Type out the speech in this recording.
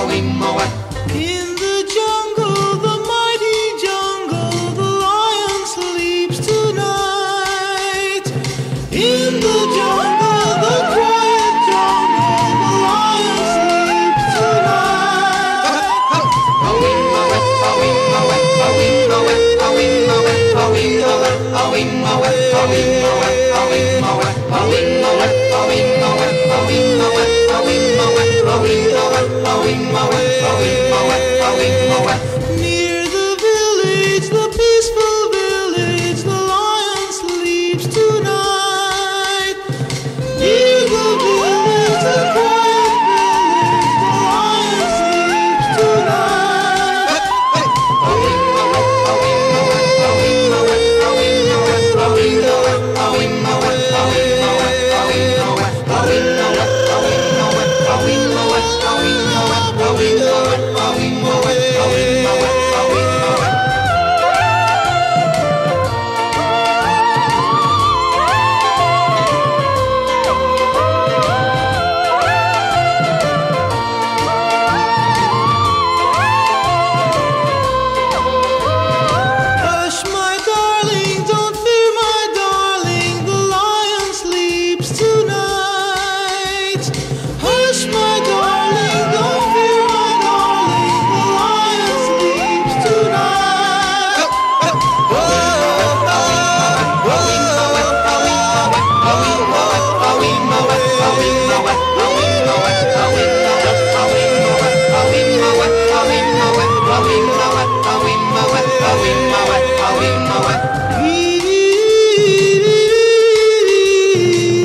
In the jungle, the mighty jungle, the lion sleeps tonight. In the jungle, the quiet jungle, the lion sleeps tonight. You.